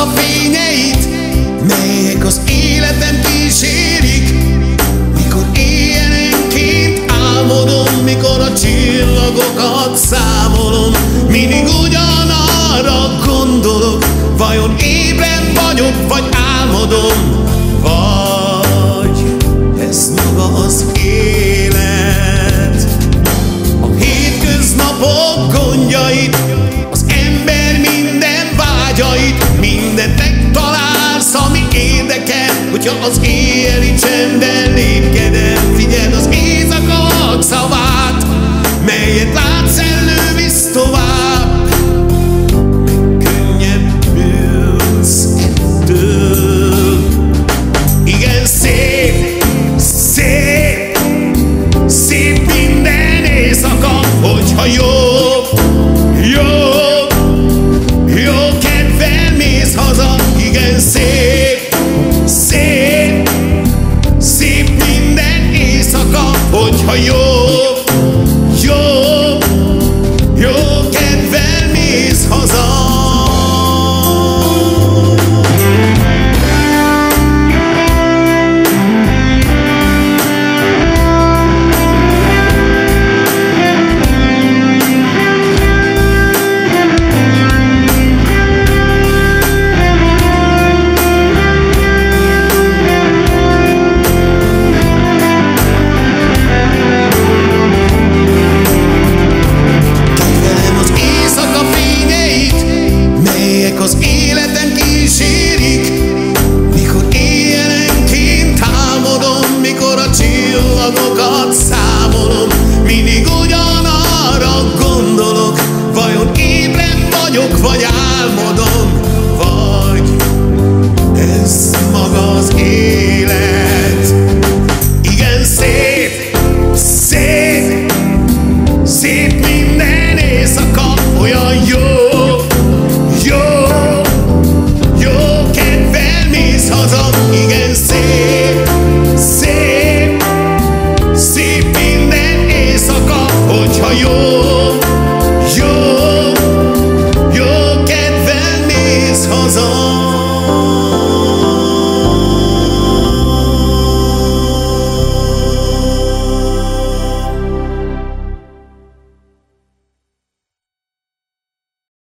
a fényeit, melyek az életem kísérik. Mikor éjjelenként álmodom, mikor a csillagokat számolom, mindig ugyanarra gondolok, vajon ébren vagyok, vagy álmodom. az éjjeli csendben lépkedem, figyeld az éjszaka szavát. Cause healing